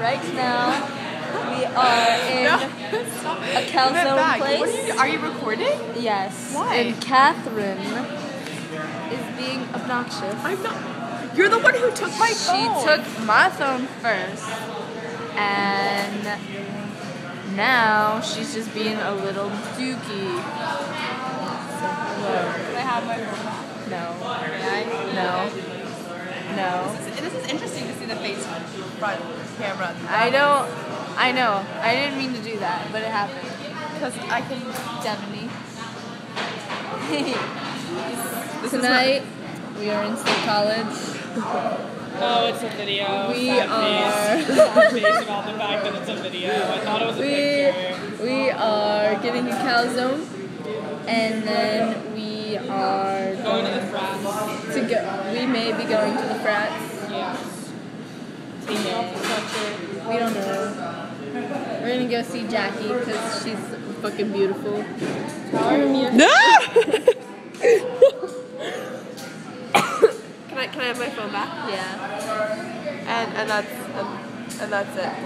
right now we are in Stop. a calzone place. are, you, are you recording? Yes. Why? And Catherine is being obnoxious. I'm not. You're the one who took my phone. She took my phone first, and now she's just being a little dookie. So. I have my phone? No. No. No. This is, this is interesting the face front camera. I don't. I know. I didn't mean to do that, but it happened. Because I can. Demony. This is Tonight, we are in State College. Oh, it's a video. We Sad are- face. Sad about the fact that it's a video. I thought it was a picture. We we are getting a calzone, and then we are Going to the frats. to go. We may be going to the frats. We don't know. We're gonna go see Jackie because she's fucking beautiful. No! Can I, can I have my phone back? Yeah. And, and that's and, and that's it.